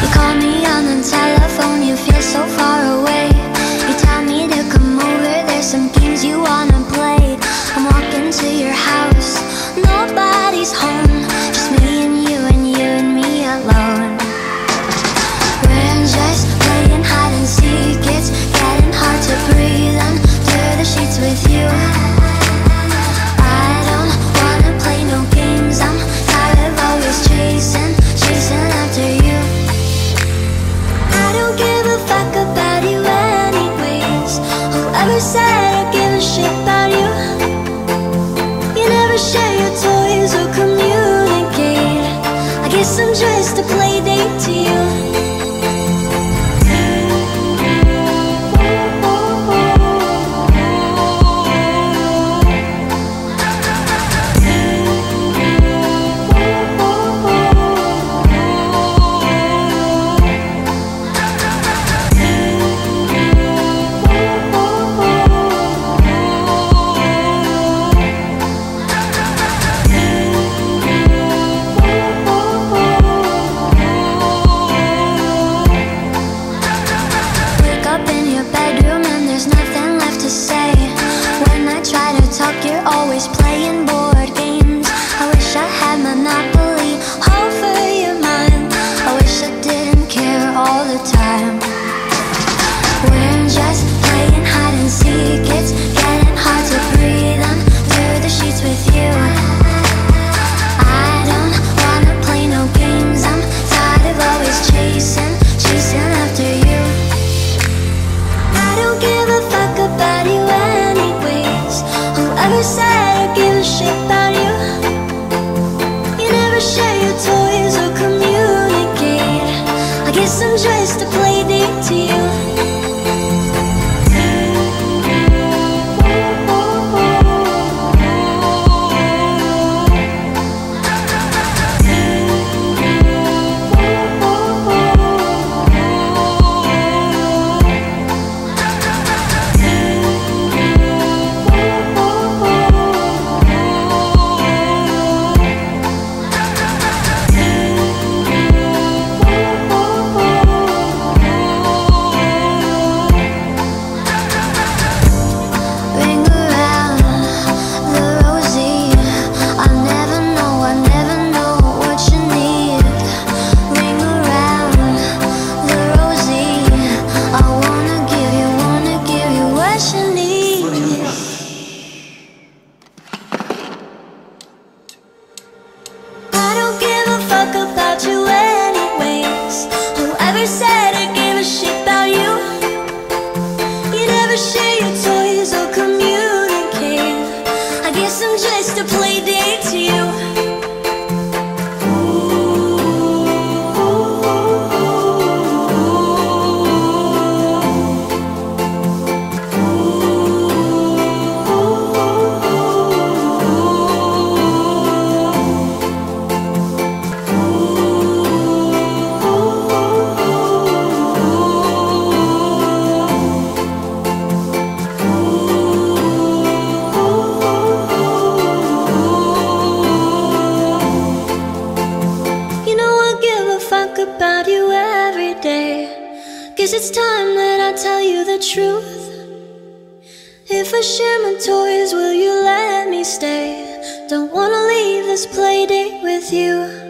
You call me on the telephone, you feel so never said I give a shit about you You never share your toys or communicate. I guess I'm just a playdate to you. just a play date to you. about you every day. Guess it's time that I tell you the truth. If I share my toys, will you let me stay? Don't wanna leave this playdate with you.